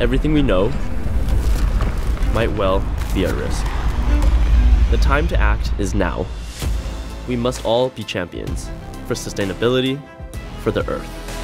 everything we know might well be at risk. The time to act is now. We must all be champions for sustainability, for the Earth.